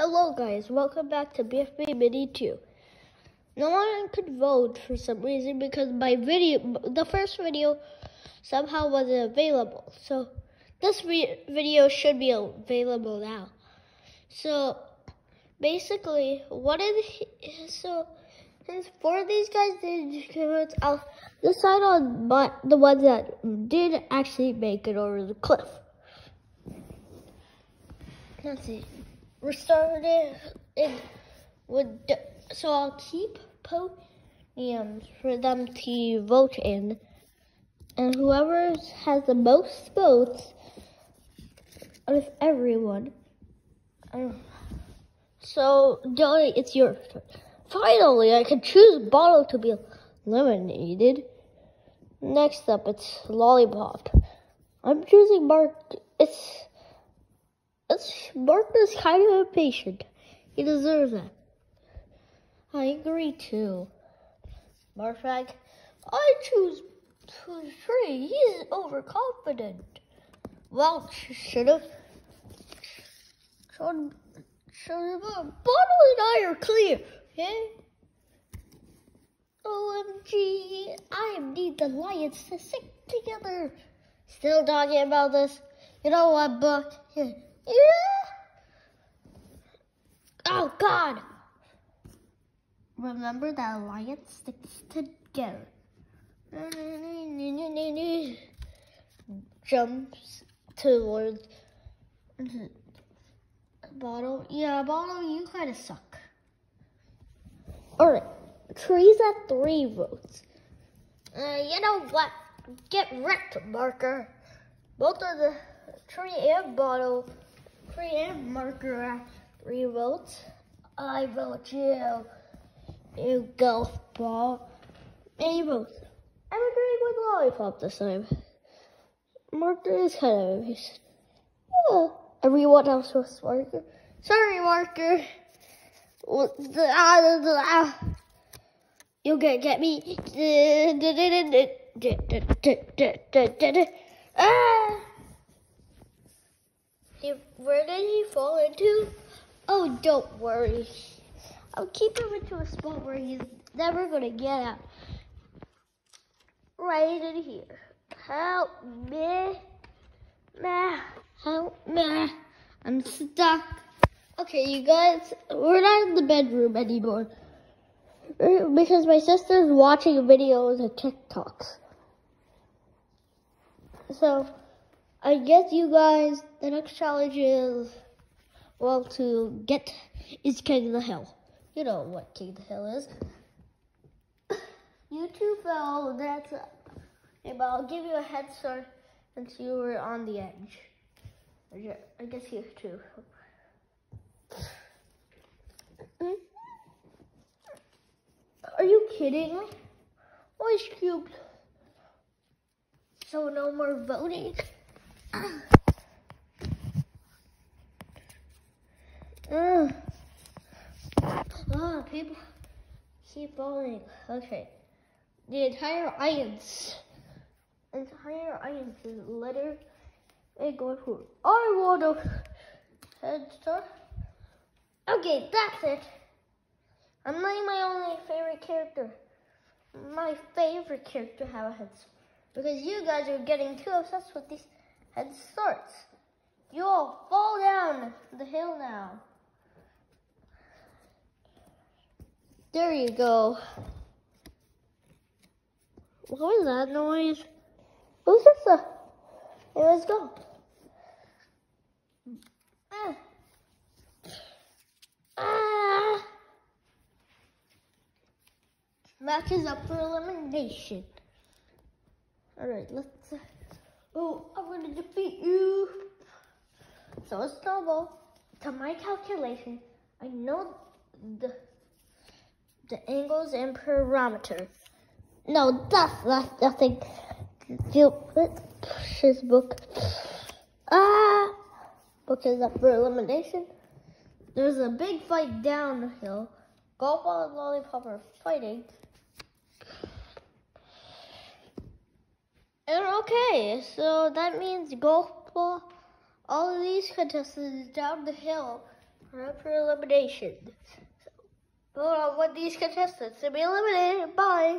Hello guys, welcome back to BFB Mini 2. No one could vote for some reason because my video, the first video somehow wasn't available. So this video should be available now. So basically, what did he, so since four of these guys did votes, I'll decide on my, the ones that did actually make it over the cliff. Let's see starting in with so I'll keep podiums for them to vote in, and whoever has the most votes out of everyone. Um, so Johnny, it's your turn. Finally, I can choose bottle to be eliminated. Next up, it's lollipop. I'm choosing Mark. It's Mark is kind of impatient. He deserves it. I agree too. Marfag, I choose three. He's overconfident. Well, should have shown should have uh, Bottle and I are clear. Okay? OMG, I need the lions to stick together. Still talking about this. You know what, Buck? Oh, God. Remember that alliance sticks together. Jumps towards bottle. Yeah, bottle, you kind of suck. All right, trees at three votes. Uh, you know what? Get wrecked, marker. Both of the tree and bottle, and marker at three votes. I vote you. You golf ball. You both. I'm agreeing with lollipop this time. Marker is kind of amazing. Yeah. Everyone else was marker. Sorry, marker. You gonna get me. Ah! Where did he fall into? Oh, don't worry. I'll keep him into a spot where he's never gonna get out. Right in here. Help me. Nah, help me. I'm stuck. Okay, you guys, we're not in the bedroom anymore. Because my sister's watching videos and TikToks. So, I guess you guys, the next challenge is, well, to get is King of the Hill. You know what King of the Hill is. You two fell, that's, but I'll give you a head start since you were on the edge. I guess you too. Hmm? Are you kidding? Ice cubes. So no more voting. Uh, oh, people keep falling. Okay. The entire audience, entire audience is letter and going for I want a head start. Okay, that's it. I'm not my only favorite character. My favorite character have a head start. Because you guys are getting too obsessed with these head starts. You all fall down the hill now. There you go. What was that noise? What was this? A... Let's go. Ah. Ah. Match is up for elimination. All right, let's. Oh, I'm gonna defeat you. So it's double. To my calculation, I know the the angles and parameter. No, that's, that's nothing. His book. Ah! Book is up for elimination. There's a big fight downhill. Golf ball and lollipop are fighting. Okay, so that means golf ball, all of these contestants down the hill for elimination. On one of these contestants to be eliminated. Bye.